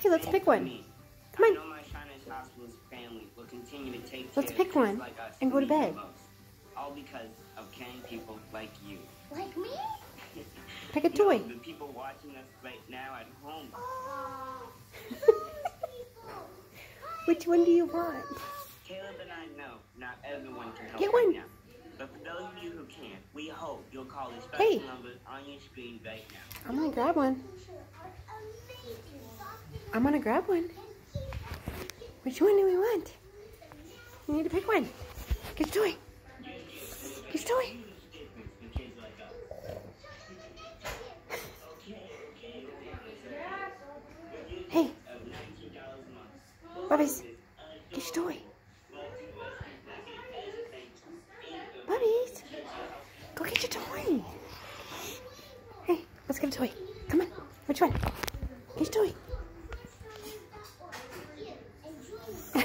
Hey, let's pick one. Come on. know my Shriners Hospitals family will continue to take Let's pick one like and go to who need it bed. All because of caring people like you. Like me? Pick a No, toy. the people watching us right now at home. Oh. Which one do you want? Caleb and I know not everyone can help Get right one. now. But for those of you who can, we hope you'll call the special Hey. numbers on your screen right now. I'm gonna grab one. I'm gonna grab one. Which one do we want? You need to pick one. Get your toy. Get your toy. For kids like us. Hey, Of $19 a month. Bubbies. Get your toy. Bubbies. Go get your toy. Hey, let's get a toy. Come on. Which one? Get your toy.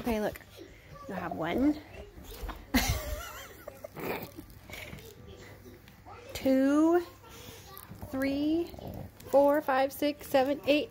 okay, look. You have one, two, three, four, five, six, seven, eight.